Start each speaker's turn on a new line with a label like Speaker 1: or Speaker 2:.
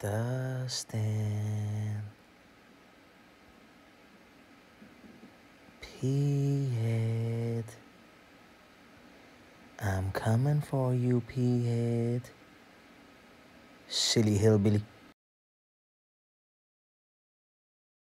Speaker 1: Dustin. P-head. I'm coming for you, P-head. Silly hillbilly.